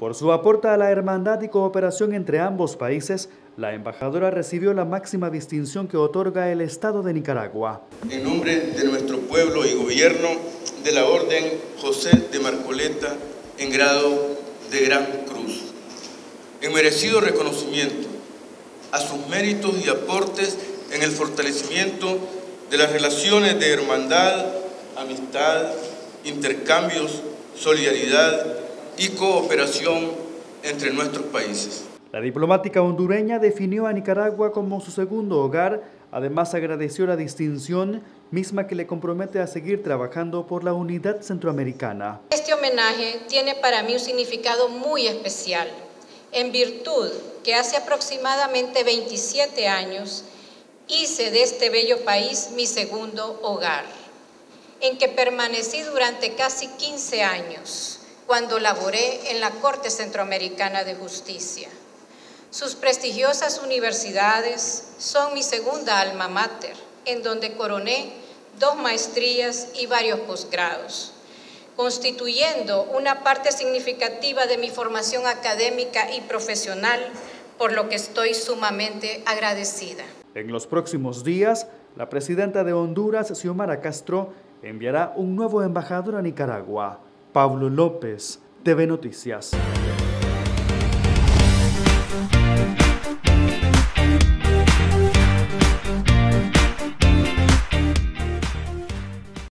Por su aporte a la hermandad y cooperación entre ambos países, la embajadora recibió la máxima distinción que otorga el Estado de Nicaragua. En nombre de nuestro pueblo y gobierno, de la Orden José de Marcoleta, en grado de Gran Cruz. En merecido reconocimiento a sus méritos y aportes en el fortalecimiento de las relaciones de hermandad, amistad, intercambios, solidaridad y cooperación entre nuestros países. La diplomática hondureña definió a Nicaragua como su segundo hogar, además agradeció la distinción misma que le compromete a seguir trabajando por la unidad centroamericana. Este homenaje tiene para mí un significado muy especial, en virtud que hace aproximadamente 27 años hice de este bello país mi segundo hogar, en que permanecí durante casi 15 años, cuando laboré en la Corte Centroamericana de Justicia. Sus prestigiosas universidades son mi segunda alma mater, en donde coroné dos maestrías y varios posgrados, constituyendo una parte significativa de mi formación académica y profesional, por lo que estoy sumamente agradecida. En los próximos días, la presidenta de Honduras, Xiomara Castro, enviará un nuevo embajador a Nicaragua, Pablo López, TV Noticias.